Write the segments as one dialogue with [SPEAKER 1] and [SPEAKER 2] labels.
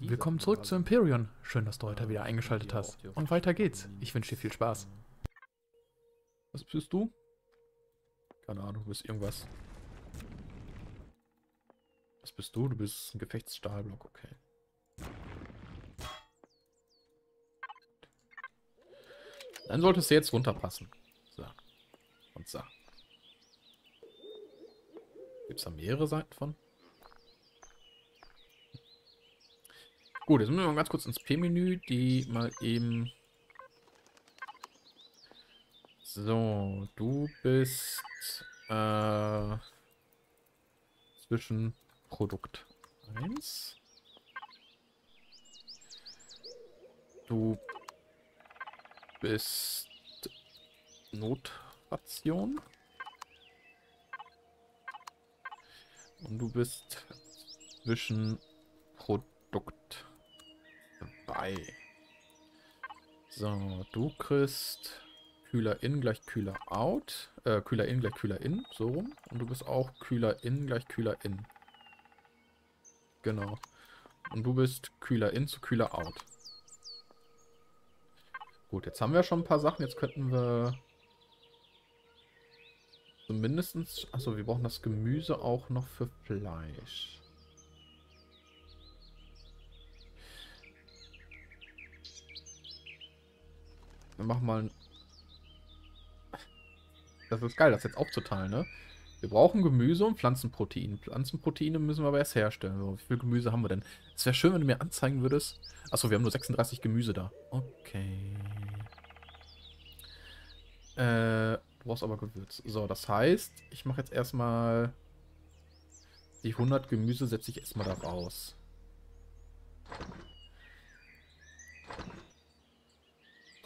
[SPEAKER 1] Willkommen zurück zu Imperion. Schön, dass du heute wieder eingeschaltet hast. Und weiter geht's. Ich wünsche dir viel Spaß.
[SPEAKER 2] Was bist du? Keine Ahnung, du bist irgendwas. Was bist du? Du bist ein Gefechtsstahlblock, okay. Dann solltest du jetzt runterpassen. So. Und so. Gibt es da mehrere Seiten von? Gut, jetzt müssen wir mal ganz kurz ins P-Menü, die mal eben... So, du bist äh, zwischen Produkt 1. Du bist Notration. Und du bist zwischen Produkt 2. So, du kriegst Kühler in gleich Kühler out. Äh, Kühler in gleich Kühler in, so rum. Und du bist auch Kühler in gleich Kühler in. Genau. Und du bist Kühler in zu Kühler out. Gut, jetzt haben wir schon ein paar Sachen. Jetzt könnten wir zumindest... Achso, wir brauchen das Gemüse auch noch für Fleisch. Wir machen mal... Das ist geil, das jetzt aufzuteilen, ne? Wir brauchen Gemüse und Pflanzenprotein. Pflanzenproteine müssen wir aber erst herstellen. So, wie viel Gemüse haben wir denn? Es wäre schön, wenn du mir anzeigen würdest. Achso, wir haben nur 36 Gemüse da. Okay. Äh, du brauchst aber Gewürz. So, das heißt, ich mache jetzt erstmal die 100 Gemüse setze ich erstmal da raus.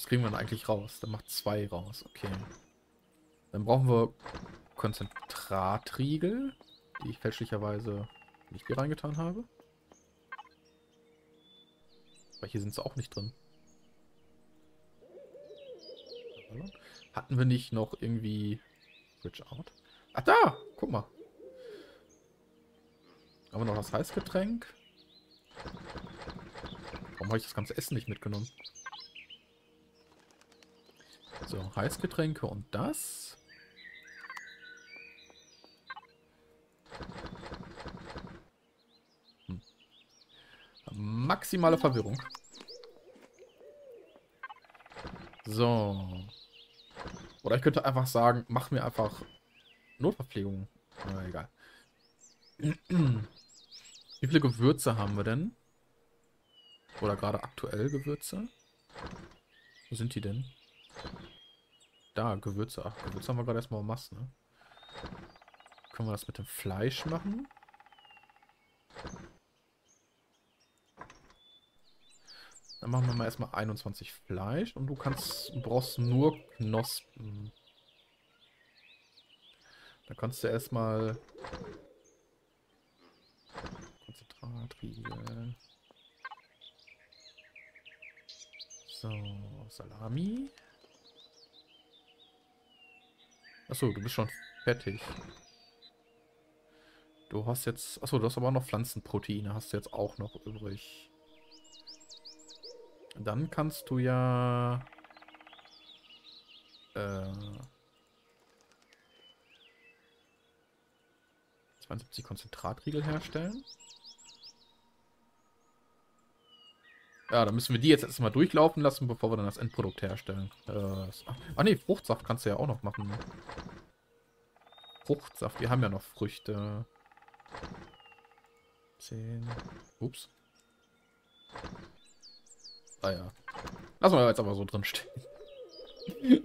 [SPEAKER 2] Kriegen wir denn eigentlich raus? Dann macht zwei raus. Okay. Dann brauchen wir Konzentratriegel, die ich fälschlicherweise nicht hier reingetan habe. Aber hier sind sie auch nicht drin. Hatten wir nicht noch irgendwie Bridge Out? Ach da! Guck mal. Haben wir noch das Heißgetränk? Warum habe ich das ganze Essen nicht mitgenommen? So, Heißgetränke und das. Hm. Maximale Verwirrung. So. Oder ich könnte einfach sagen, mach mir einfach Notverpflegung. Na, egal. Wie viele Gewürze haben wir denn? Oder gerade aktuell Gewürze? Wo sind die denn? Da, Gewürze. Ach, Gewürze haben wir gerade erstmal Mass, ne? Können wir das mit dem Fleisch machen? Dann machen wir mal erstmal 21 Fleisch und du kannst, brauchst nur Knospen. Da kannst du erstmal Konzentratriegel. So, Salami. Achso, du bist schon fertig. Du hast jetzt... Achso, du hast aber auch noch Pflanzenproteine. Hast du jetzt auch noch übrig. Dann kannst du ja... Äh... 72 Konzentratriegel herstellen. Ja, dann müssen wir die jetzt erstmal durchlaufen lassen, bevor wir dann das Endprodukt herstellen. Äh, ah nee, Fruchtsaft kannst du ja auch noch machen. Fruchtsaft, wir haben ja noch Früchte. 10. Ups. Ah ja. Lassen wir jetzt aber so drin stehen.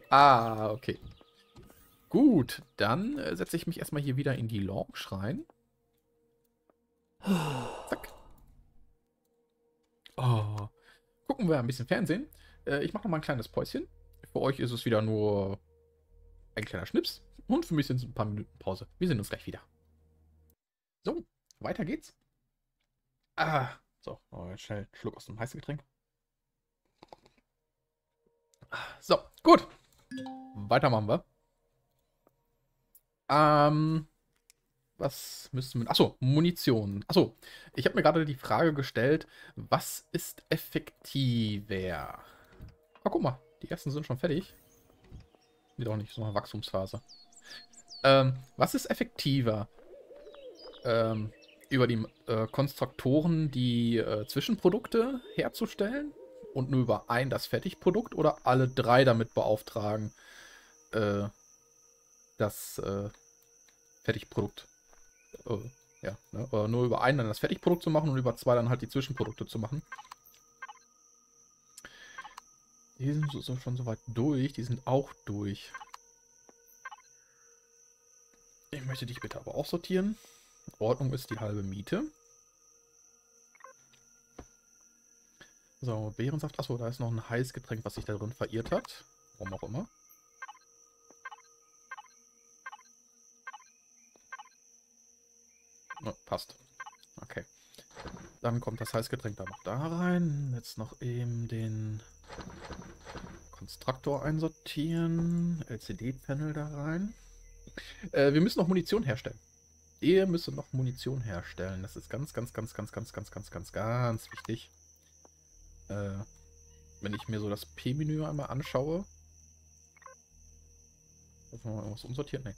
[SPEAKER 2] ah, okay. Gut, dann äh, setze ich mich erstmal hier wieder in die Lounge rein. Zack. Oh. Gucken wir ein bisschen Fernsehen. Äh, ich mache noch mal ein kleines Päuschen. Für euch ist es wieder nur ein kleiner Schnips. Und für mich sind es ein paar Minuten Pause. Wir sehen uns gleich wieder. So, weiter geht's. Ah, so, schnell einen Schluck aus dem heißen Getränk. So, gut. Weiter machen wir. Ähm, Was müssen wir... Achso, Munition. Achso, ich habe mir gerade die Frage gestellt, was ist effektiver? Ah, guck mal, die ersten sind schon fertig. Nee, doch nicht, so eine Wachstumsphase. Ähm, was ist effektiver? Ähm, über die äh, Konstruktoren die äh, Zwischenprodukte herzustellen und nur über ein das Fertigprodukt oder alle drei damit beauftragen, äh, das äh, Fertigprodukt, äh, ja, ne? oder nur über einen dann das Fertigprodukt zu machen und über zwei dann halt die Zwischenprodukte zu machen. Die sind so, so schon soweit durch, die sind auch durch. Ich möchte dich bitte aber auch sortieren. Ordnung ist die halbe Miete. So, Beerensaft. Achso, da ist noch ein heißes Getränk, was sich da drin verirrt hat. Warum auch immer. Oh, passt. Okay. Dann kommt das Heißgetränk da noch da rein. Jetzt noch eben den Konstruktor einsortieren. LCD-Panel da rein. Äh, wir müssen noch Munition herstellen. Ihr müsst noch Munition herstellen. Das ist ganz, ganz, ganz, ganz, ganz, ganz, ganz, ganz, ganz wichtig. Äh, wenn ich mir so das P-Menü einmal anschaue. Darf man mal irgendwas umsortieren? Nee.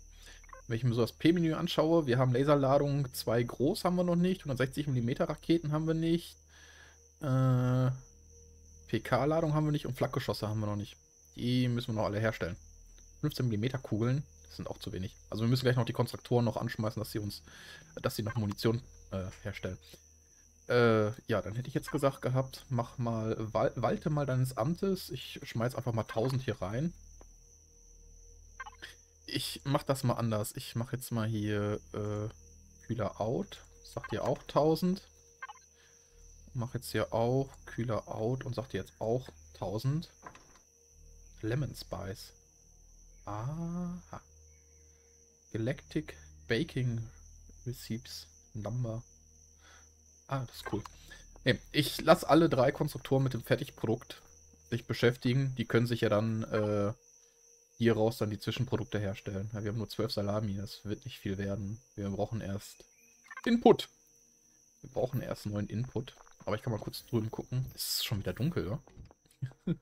[SPEAKER 2] Wenn ich mir so das P-Menü anschaue, wir haben Laserladung 2 groß haben wir noch nicht, 160 mm Raketen haben wir nicht, äh, PK-Ladung haben wir nicht und Flakgeschosse haben wir noch nicht. Die müssen wir noch alle herstellen. 15 mm Kugeln sind auch zu wenig. Also wir müssen gleich noch die Konstruktoren noch anschmeißen, dass sie uns, dass sie noch Munition äh, herstellen. Äh, ja, dann hätte ich jetzt gesagt gehabt, mach mal, wal walte mal deines Amtes. Ich schmeiß einfach mal 1000 hier rein. Ich mach das mal anders. Ich mache jetzt mal hier äh, Kühler out. Sagt ihr auch 1000. Mach jetzt hier auch Kühler out und sagt ihr jetzt auch 1000. Lemon Spice. Aha. Galactic Baking Receipts Number. Ah, das ist cool. Nee, ich lasse alle drei Konstruktoren mit dem Fertigprodukt sich beschäftigen. Die können sich ja dann äh, hier raus dann die Zwischenprodukte herstellen. Ja, wir haben nur zwölf Salami, das wird nicht viel werden. Wir brauchen erst Input. Wir brauchen erst neuen Input. Aber ich kann mal kurz drüben gucken. Es ist schon wieder dunkel, ja?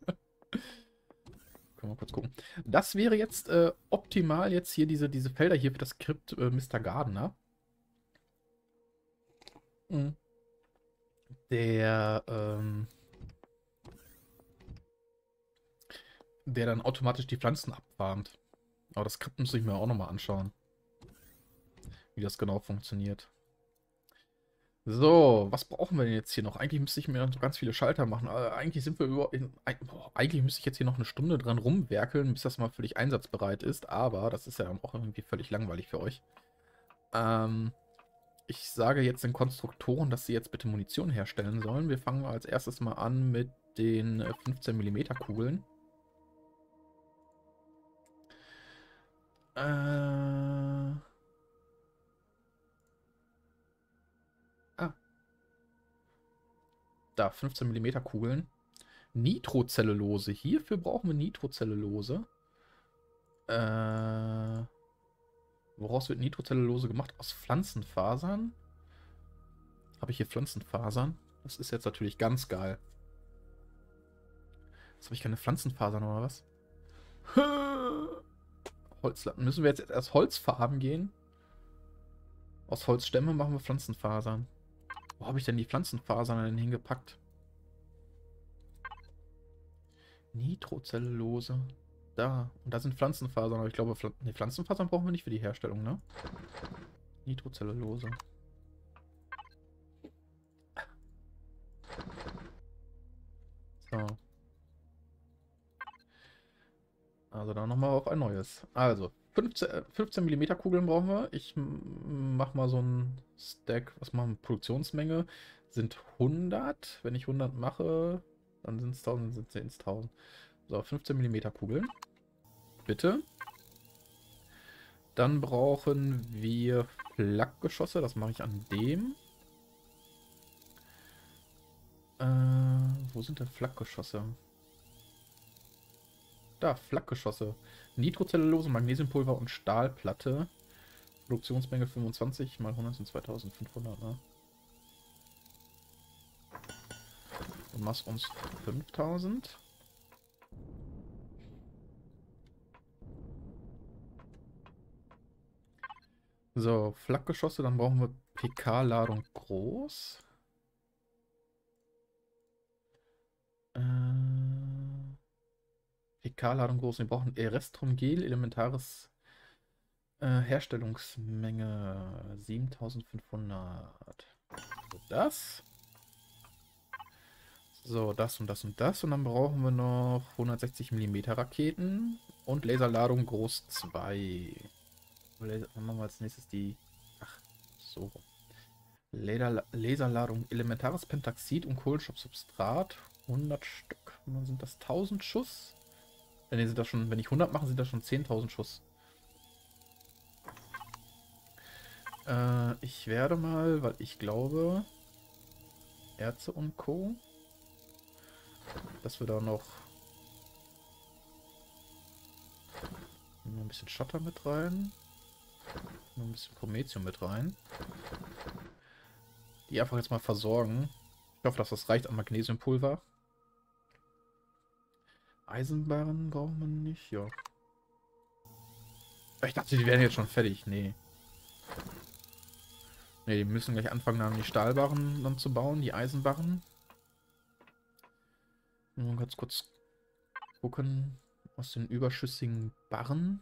[SPEAKER 2] Können wir kurz gucken. Das wäre jetzt äh, optimal jetzt hier diese, diese Felder hier für das Skript äh, Mr. Gardener. Mhm. Der, ähm, der dann automatisch die Pflanzen abfarmt. Aber das Skript muss ich mir auch nochmal anschauen. Wie das genau funktioniert. So, was brauchen wir denn jetzt hier noch? Eigentlich müsste ich mir noch ganz viele Schalter machen. Aber eigentlich sind wir über... In, eigentlich müsste ich jetzt hier noch eine Stunde dran rumwerkeln, bis das mal völlig einsatzbereit ist. Aber das ist ja auch irgendwie völlig langweilig für euch. Ähm, ich sage jetzt den Konstruktoren, dass sie jetzt bitte Munition herstellen sollen. Wir fangen als erstes mal an mit den 15 mm Kugeln. Äh... Da, 15 mm Kugeln. Nitrocellulose. Hierfür brauchen wir Nitrocellulose. Äh, woraus wird Nitrocellulose gemacht? Aus Pflanzenfasern. Habe ich hier Pflanzenfasern? Das ist jetzt natürlich ganz geil. Jetzt habe ich keine Pflanzenfasern oder was? Holzlatten. Müssen wir jetzt erst Holzfarben gehen? Aus Holzstämme machen wir Pflanzenfasern. Wo habe ich denn die Pflanzenfasern denn hingepackt? Nitrocellulose. Da. Und da sind Pflanzenfasern. Aber ich glaube, Pfl nee, Pflanzenfasern brauchen wir nicht für die Herstellung, ne? Nitrocellulose. So. Also dann nochmal auf ein neues. Also, 15, 15 mm Kugeln brauchen wir. Ich mach mal so ein Stack, was machen wir? Produktionsmenge sind 100. Wenn ich 100 mache, dann sind es 1000, sind es 1000. So, 15 mm Kugeln. Bitte. Dann brauchen wir Flakgeschosse. Das mache ich an dem. Äh, wo sind denn Flakgeschosse? Da, Flakgeschosse. Nitrocellulose, Magnesiumpulver und Stahlplatte. Produktionsmenge 25 mal 100 sind 2500, ne? Und machst uns 5000. So, Flakgeschosse, dann brauchen wir PK-Ladung groß. PK-Ladung groß. Wir brauchen Erestrum Gel, elementares äh, Herstellungsmenge 7500. So, das. So, das und das und das. Und dann brauchen wir noch 160 mm Raketen und Laserladung groß 2. Laser, dann machen wir als nächstes die... Ach, so. Laser, Laserladung, elementares Pentaxid und Kohlenstoffsubstrat. 100 Stück. Und dann sind das 1000 Schuss. Wenn, sind das schon, wenn ich 100 mache, sind das schon 10.000 Schuss. Äh, ich werde mal, weil ich glaube, Erze und Co. Dass wir da noch ein bisschen Schotter mit rein. Ein bisschen Promethium mit rein. Die einfach jetzt mal versorgen. Ich hoffe, dass das reicht an Magnesiumpulver. Eisenbarren braucht man nicht, ja. Ich dachte, die wären jetzt schon fertig. Nee. Ne, die müssen gleich anfangen, dann die Stahlbarren dann zu bauen, die Eisenbarren. Nur ganz kurz gucken aus den überschüssigen Barren.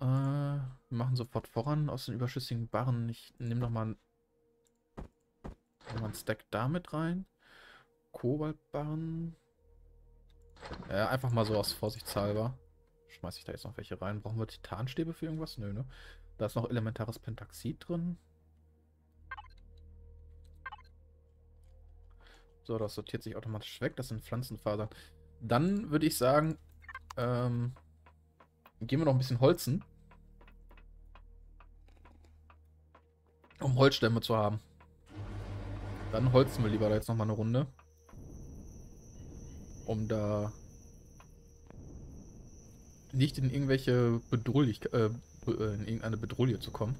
[SPEAKER 2] Äh, wir machen sofort voran aus den überschüssigen Barren. Ich nehme noch mal, noch mal einen Stack damit rein. Kobaltbarren. Ja, einfach mal so aus Vorsichtshalber. Schmeiße ich da jetzt noch welche rein. Brauchen wir Titanstäbe für irgendwas? Nö, ne? Da ist noch elementares Pentaxid drin. So, das sortiert sich automatisch weg. Das sind Pflanzenfasern. Dann würde ich sagen, ähm, gehen wir noch ein bisschen holzen. Um Holzstämme zu haben. Dann holzen wir lieber da jetzt nochmal eine Runde. Um da nicht in irgendwelche Bedrohlich äh, in irgendeine Bedrohung zu kommen.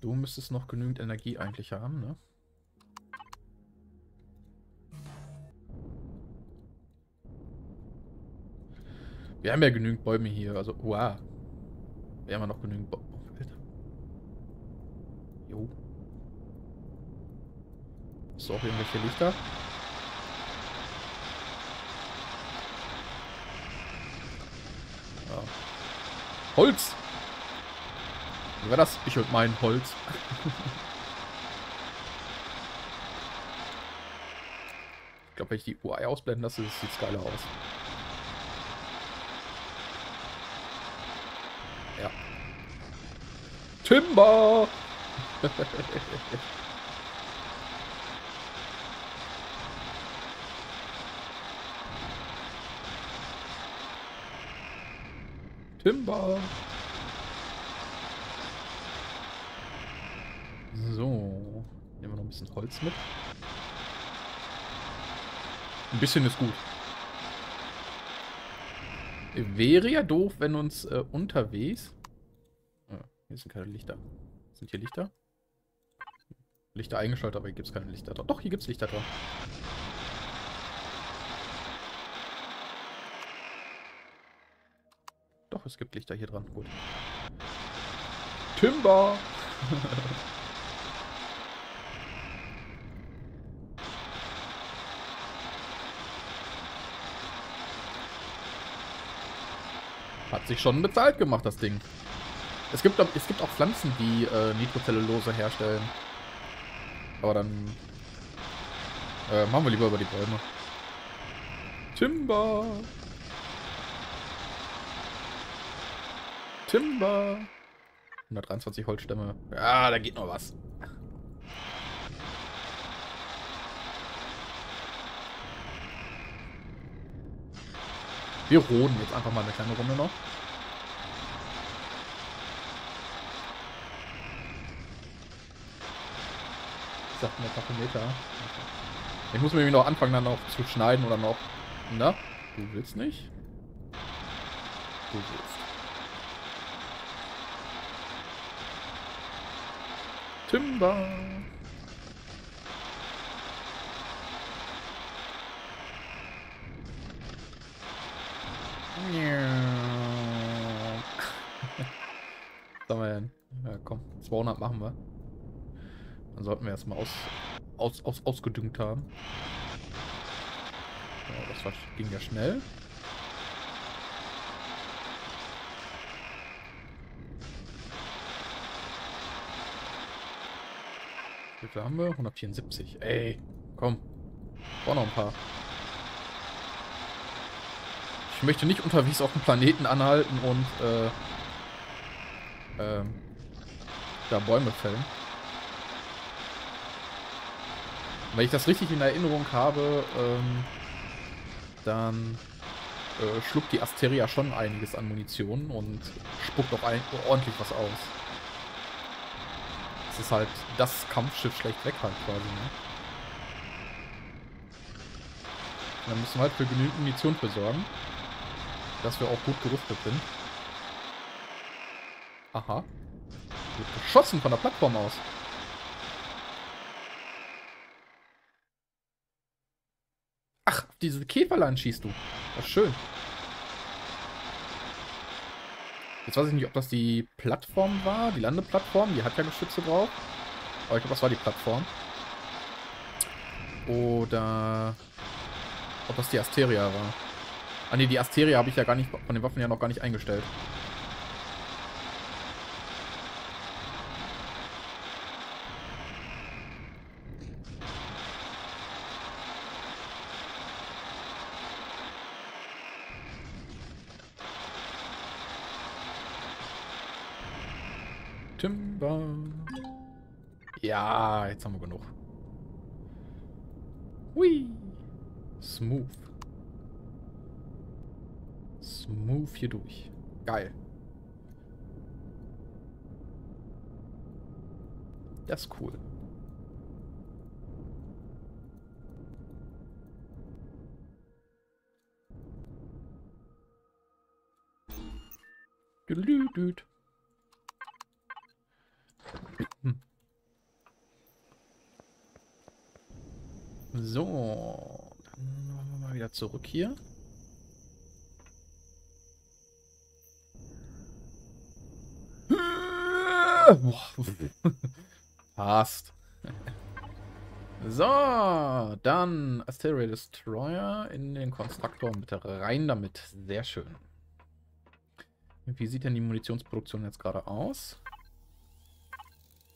[SPEAKER 2] Du müsstest noch genügend Energie eigentlich haben, ne? Wir haben ja genügend Bäume hier, also, wow. Wir haben ja noch genügend Bäume. Oh, Alter. Jo. Ist auch irgendwelche Lichter? Holz! Wie war das? Ich und mein Holz. ich glaube, wenn ich die UI ausblenden lasse, sieht es geiler aus. Ja. Timber! Timber. So. Nehmen wir noch ein bisschen Holz mit. Ein bisschen ist gut. Wäre ja doof, wenn uns äh, unterwegs... Ah, hier sind keine Lichter. Sind hier Lichter? Lichter eingeschaltet, aber hier gibt es keine Lichter dran. Doch, hier gibt es Lichter dran. Doch, es gibt Lichter hier dran. Gut. Timber! Hat sich schon bezahlt gemacht, das Ding. Es gibt, es gibt auch Pflanzen, die äh, Nitrocellulose herstellen. Aber dann äh, machen wir lieber über die Bäume. Timber! Timber. 123 Holzstämme. Ja, da geht noch was. Wir roden jetzt einfach mal eine kleine Runde noch. Ich sag mir Tachometer. Ich muss mir noch anfangen, dann noch zu schneiden oder noch. Na? Du willst nicht? Du willst. Timber. Haben wir denn? Ja, komm, 200 machen wir. Dann sollten wir erstmal aus, aus, aus, ausgedüngt haben. Ja, das war, ging ja schnell. Viel haben wir? 174. Ey, komm. Brauch noch ein paar. Ich möchte nicht unterwegs auf dem Planeten anhalten und äh, ähm, da Bäume fällen. Wenn ich das richtig in Erinnerung habe, ähm, dann äh, schluckt die Asteria schon einiges an Munition und spuckt auch ein, ordentlich was aus. Ist halt das Kampfschiff schlecht weg halt quasi, ne? Dann müssen wir halt für genügend Munition besorgen, dass wir auch gut gerüstet sind. Aha. Wird geschossen von der Plattform aus. Ach, diese Käferlein schießt du. Das ist schön. Jetzt weiß ich nicht, ob das die Plattform war, die Landeplattform. Die hat ja Geschütze drauf. Aber ich glaube, das war die Plattform. Oder ob das die Asteria war. Ah ne, die Asteria habe ich ja gar nicht von den Waffen ja noch gar nicht eingestellt. Timber. Ja, jetzt haben wir genug. Hui. Smooth. Smooth hier durch. Geil. Das ist cool. Düdelüdüd. So, dann machen wir mal wieder zurück hier. Passt. So, dann Asteroid Destroyer in den Konstruktor bitte rein damit. Sehr schön. Wie sieht denn die Munitionsproduktion jetzt gerade aus?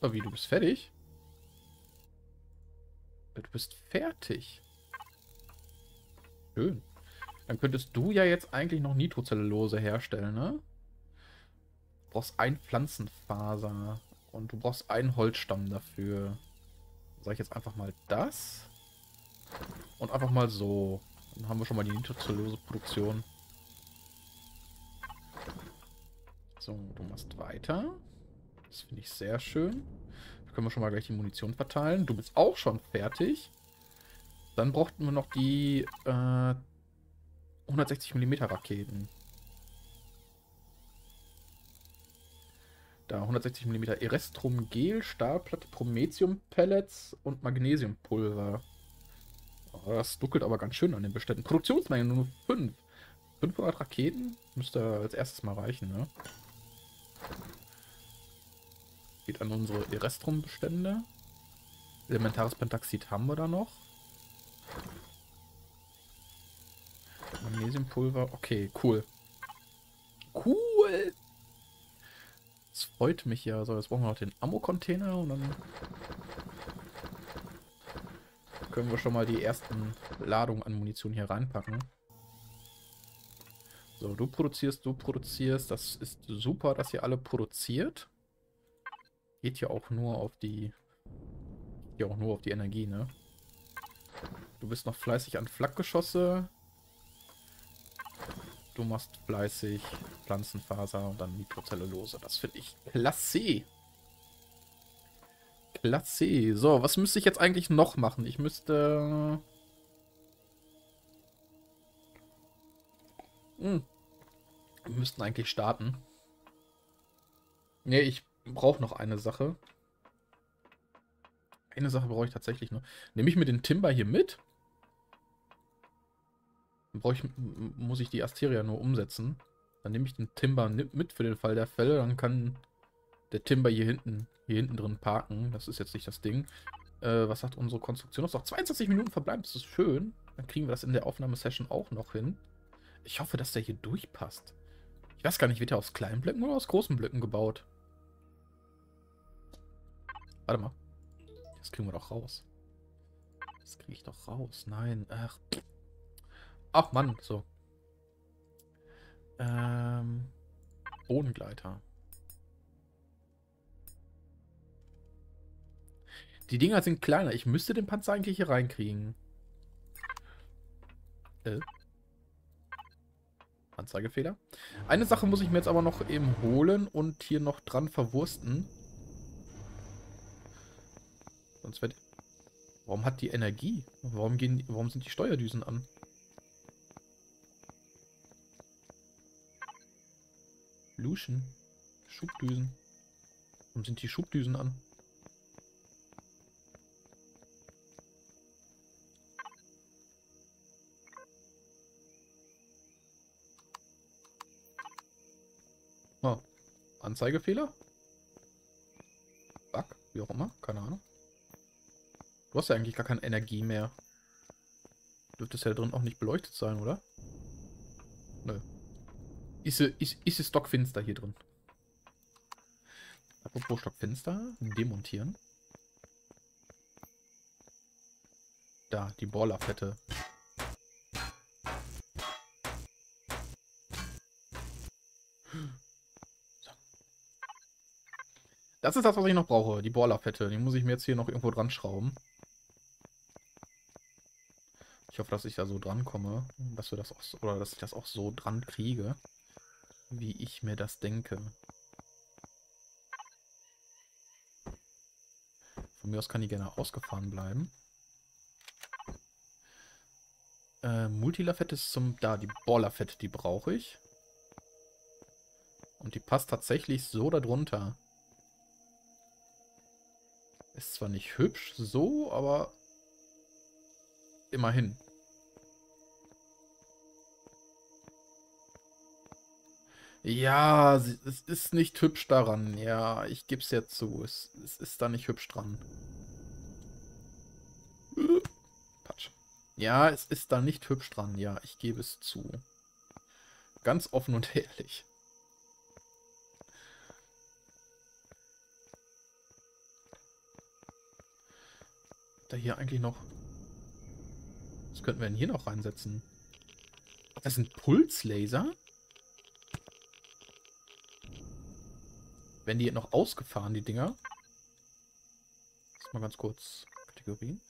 [SPEAKER 2] Oh, wie, du bist fertig? Du bist fertig. Schön. Dann könntest du ja jetzt eigentlich noch Nitrocellulose herstellen, ne? Du brauchst ein Pflanzenfaser und du brauchst einen Holzstamm dafür. Sag ich jetzt einfach mal das. Und einfach mal so. Dann haben wir schon mal die Nitrocellulose-Produktion. So, du machst weiter. Das finde ich sehr schön. Können wir schon mal gleich die Munition verteilen. Du bist auch schon fertig. Dann brauchten wir noch die äh, 160 mm Raketen. Da 160 mm Erestrum Gel, Stahlplatte, Promethium Pellets und Magnesiumpulver. Oh, das duckelt aber ganz schön an den Beständen. Produktionsmenge nur 5. 500 Raketen müsste als erstes mal reichen, ne? Geht an unsere Erestrum-Bestände. Elementares Pentaxid haben wir da noch. Magnesiumpulver. Okay, cool. Cool! Das freut mich ja. So, jetzt brauchen wir noch den Ammo-Container und dann können wir schon mal die ersten Ladungen an Munition hier reinpacken. So, du produzierst, du produzierst. Das ist super, dass ihr alle produziert. Geht ja auch nur auf die... Ja auch nur auf die Energie, ne? Du bist noch fleißig an Flakgeschosse. Du machst fleißig Pflanzenfaser und dann Nitrocellulose. Das finde ich klasse. Klasse. So, was müsste ich jetzt eigentlich noch machen? Ich müsste... Hm. Wir müssten eigentlich starten. Ne, ich brauche noch eine Sache. Eine Sache brauche ich tatsächlich noch. Nehme ich mir den Timber hier mit? Dann ich, muss ich die Asteria nur umsetzen. Dann nehme ich den Timber mit für den Fall der Fälle. Dann kann der Timber hier hinten, hier hinten drin parken. Das ist jetzt nicht das Ding. Äh, was sagt unsere Konstruktion? Noch 22 Minuten verbleiben. Das ist schön. Dann kriegen wir das in der Aufnahmesession auch noch hin. Ich hoffe, dass der hier durchpasst. Ich weiß gar nicht, wird der aus kleinen Blöcken oder aus großen Blöcken gebaut? Warte mal. Das kriegen wir doch raus. Das kriege ich doch raus. Nein. Ach. Ach Mann, so. Ähm. Bodengleiter. Die Dinger sind kleiner. Ich müsste den Panzer eigentlich hier reinkriegen. Äh. Anzeigefehler. Eine Sache muss ich mir jetzt aber noch eben holen und hier noch dran verwursten. Sonst wird... Warum hat die Energie? Warum, gehen, warum sind die Steuerdüsen an? Luschen. Schubdüsen. Warum sind die Schubdüsen an? Oh. Anzeigefehler? Bug? Wie auch immer. Keine Ahnung. Du hast ja eigentlich gar keine Energie mehr. Dürfte es ja drin auch nicht beleuchtet sein, oder? Nö. Ist, ist, ist es stockfinster hier drin. Apropos stockfinster. Demontieren. Da, die Ballerfette. Das ist das, was ich noch brauche. Die Ballerfette. Die muss ich mir jetzt hier noch irgendwo dran schrauben. Ich hoffe, dass ich da so dran komme, dass wir das auch so, oder dass ich das auch so dran kriege, wie ich mir das denke. Von mir aus kann die gerne ausgefahren bleiben. Äh, Multilafette ist zum... Da, die Ballerfette, die brauche ich. Und die passt tatsächlich so darunter. Ist zwar nicht hübsch so, aber immerhin. Ja, es ist nicht hübsch daran. Ja, ich gebe es ja zu. Es, es ist da nicht hübsch dran. Patsch. Ja, es ist da nicht hübsch dran. Ja, ich gebe es zu. Ganz offen und ehrlich. Da hier eigentlich noch... Was könnten wir denn hier noch reinsetzen? Das sind Pulslaser? Werden die noch ausgefahren, die Dinger? mal ganz kurz Kategorien.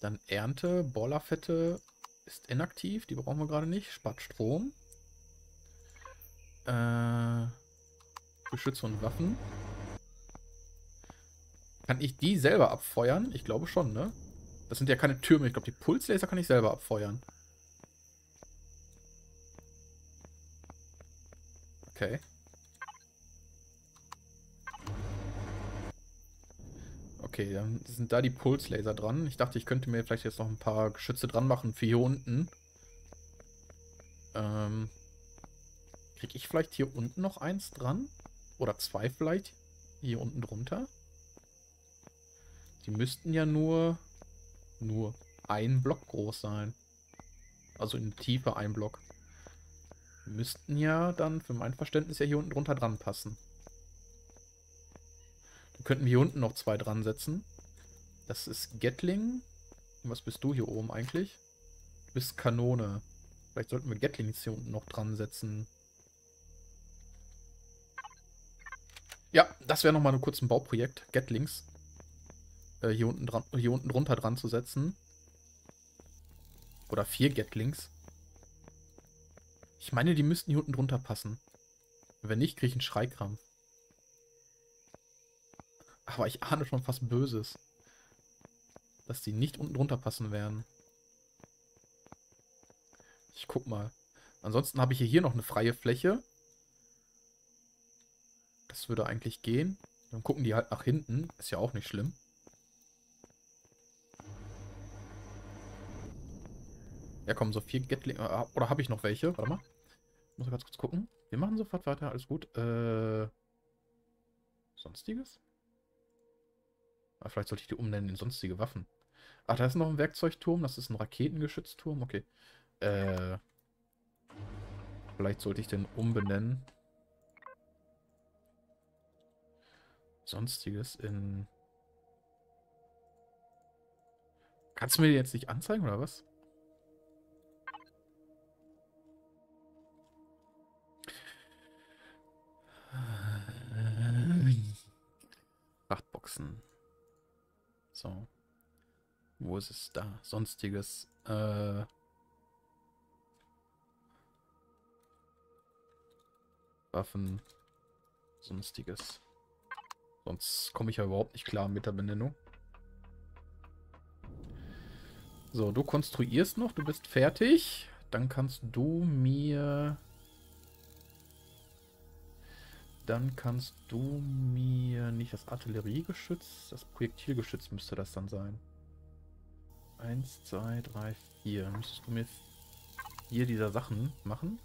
[SPEAKER 2] Dann Ernte, Ballerfette ist inaktiv, die brauchen wir gerade nicht. Spart Strom. Äh, Geschütze und Waffen. Kann ich die selber abfeuern? Ich glaube schon, ne? Das sind ja keine Türme. Ich glaube, die Pulslaser kann ich selber abfeuern. Okay. Okay, dann sind da die Pulslaser dran. Ich dachte, ich könnte mir vielleicht jetzt noch ein paar Geschütze dran machen für hier unten. Ähm, Kriege ich vielleicht hier unten noch eins dran? Oder zwei vielleicht? Hier unten drunter? Die müssten ja nur, nur ein Block groß sein. Also in Tiefe ein Block. Müssten ja dann für mein Verständnis ja hier unten drunter dran passen. Könnten wir hier unten noch zwei dran setzen. Das ist Gatling. Was bist du hier oben eigentlich? Du bist Kanone. Vielleicht sollten wir Gatlings hier unten noch dran setzen. Ja, das wäre nochmal ein kurzes Bauprojekt. Gatlings äh, hier, unten dran, hier unten drunter dran zu setzen. Oder vier Gatlings. Ich meine, die müssten hier unten drunter passen. Wenn nicht, kriege ich einen Schreikrampf. Aber ich ahne schon fast Böses. Dass die nicht unten drunter passen werden. Ich guck mal. Ansonsten habe ich hier noch eine freie Fläche. Das würde eigentlich gehen. Dann gucken die halt nach hinten. Ist ja auch nicht schlimm. Ja komm, so vier Gatling... Ah, oder habe ich noch welche? Warte mal. Ich muss ganz kurz gucken. Wir machen sofort weiter. Alles gut. Äh... Sonstiges? Ah, vielleicht sollte ich die umnennen in sonstige Waffen. Ach, da ist noch ein Werkzeugturm. Das ist ein Raketengeschützturm. Okay. Äh. Vielleicht sollte ich den umbenennen. Sonstiges in... Kannst du mir die jetzt nicht anzeigen, oder was? Frachtboxen. So. Wo ist es da? Sonstiges. Äh... Waffen. Sonstiges. Sonst komme ich ja überhaupt nicht klar mit der Benennung. So, du konstruierst noch, du bist fertig. Dann kannst du mir... Dann kannst du mir nicht das Artilleriegeschütz, das Projektilgeschütz müsste das dann sein. Eins, zwei, drei, vier. Müsstest du mir vier dieser Sachen machen?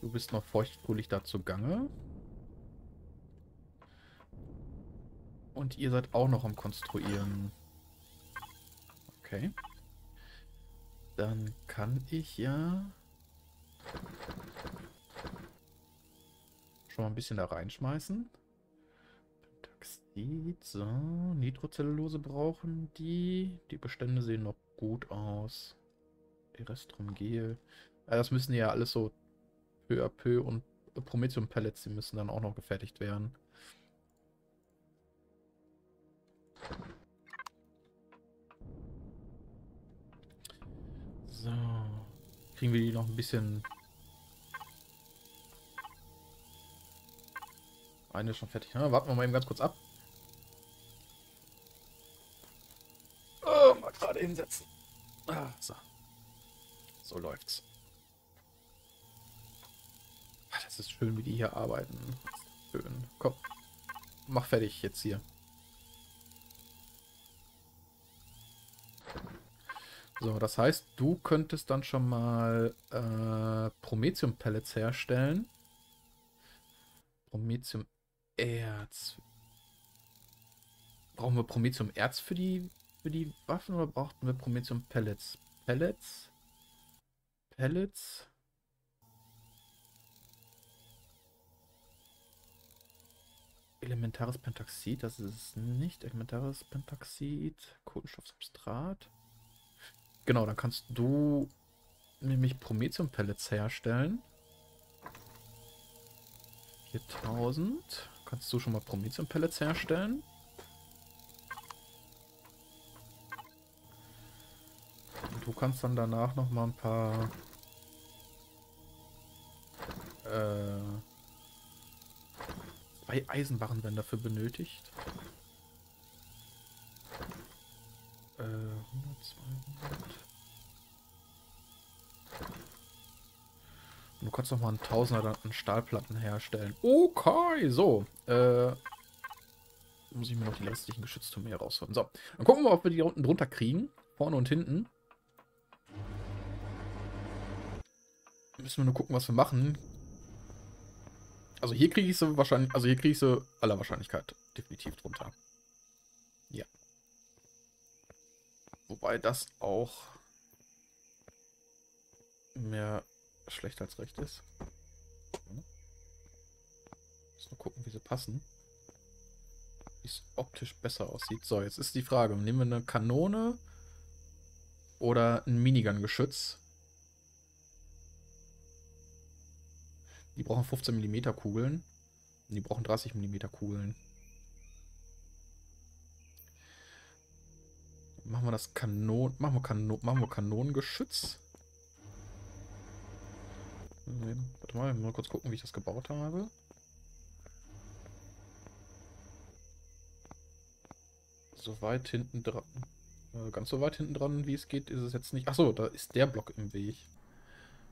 [SPEAKER 2] Du bist noch feuchtfröhlich da zugange. Und ihr seid auch noch am Konstruieren. Okay. Dann kann ich ja schon mal ein bisschen da reinschmeißen. Pentaxid, so. Nitrocellulose brauchen die. Die Bestände sehen noch gut aus. Erestrumgel. Ja, das müssen ja alles so peu à peu und Prometheum-Pellets, die müssen dann auch noch gefertigt werden. So. Kriegen wir die noch ein bisschen... Eine ist schon fertig. Ja, warten wir mal eben ganz kurz ab. Oh, mal gerade hinsetzen. Ah, so. So läuft's. Das ist schön, wie die hier arbeiten. Schön. Komm. Mach fertig jetzt hier. So, das heißt, du könntest dann schon mal äh, Promethium-Pellets herstellen. Promethium-Erz. Brauchen wir Promethium-Erz für die, für die Waffen oder brauchten wir Promethium-Pellets? Pellets? Pellets? Elementares Pentaxid, das ist es nicht. Elementares Pentaxid, Kohlenstoffsubstrat. Genau, dann kannst du nämlich Promethium-Pellets herstellen. 4000. Kannst du schon mal Promethium-Pellets herstellen? Und du kannst dann danach noch mal ein paar äh, zwei Eisenbarren werden dafür benötigt. Äh, 100, 200. Und du kannst noch mal einen Tausender an Stahlplatten herstellen. Okay, so. Äh, muss ich mir noch die restlichen Geschütztürme hier rausholen. So, dann gucken wir, ob wir die unten drunter kriegen. Vorne und hinten. Müssen wir nur gucken, was wir machen. Also hier kriege ich sie wahrscheinlich, also hier kriege ich sie aller Wahrscheinlichkeit definitiv drunter. Ja. Wobei das auch mehr schlecht als recht ist. Muss nur gucken, wie sie passen. Wie es optisch besser aussieht. So, jetzt ist die Frage, nehmen wir eine Kanone oder ein Minigun-Geschütz? Die brauchen 15 mm Kugeln. Die brauchen 30 mm Kugeln. Machen wir das Kanon. Machen wir, Kanon machen wir Kanonengeschütz. Warte mal, mal kurz gucken, wie ich das gebaut habe. So weit hinten dran. Äh, ganz so weit hinten dran, wie es geht, ist es jetzt nicht. Achso, da ist der Block im Weg.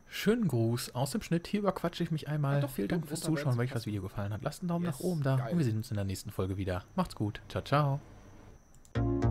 [SPEAKER 1] Schönen Gruß aus dem Schnitt. Hier überquatsche ich mich einmal. Ja, doch, Vielen Dank fürs Zuschauen, wenn euch das Video gefallen hat. Lasst einen Daumen yes, nach oben da geil. und wir sehen uns in der nächsten Folge wieder. Macht's gut. Ciao, ciao.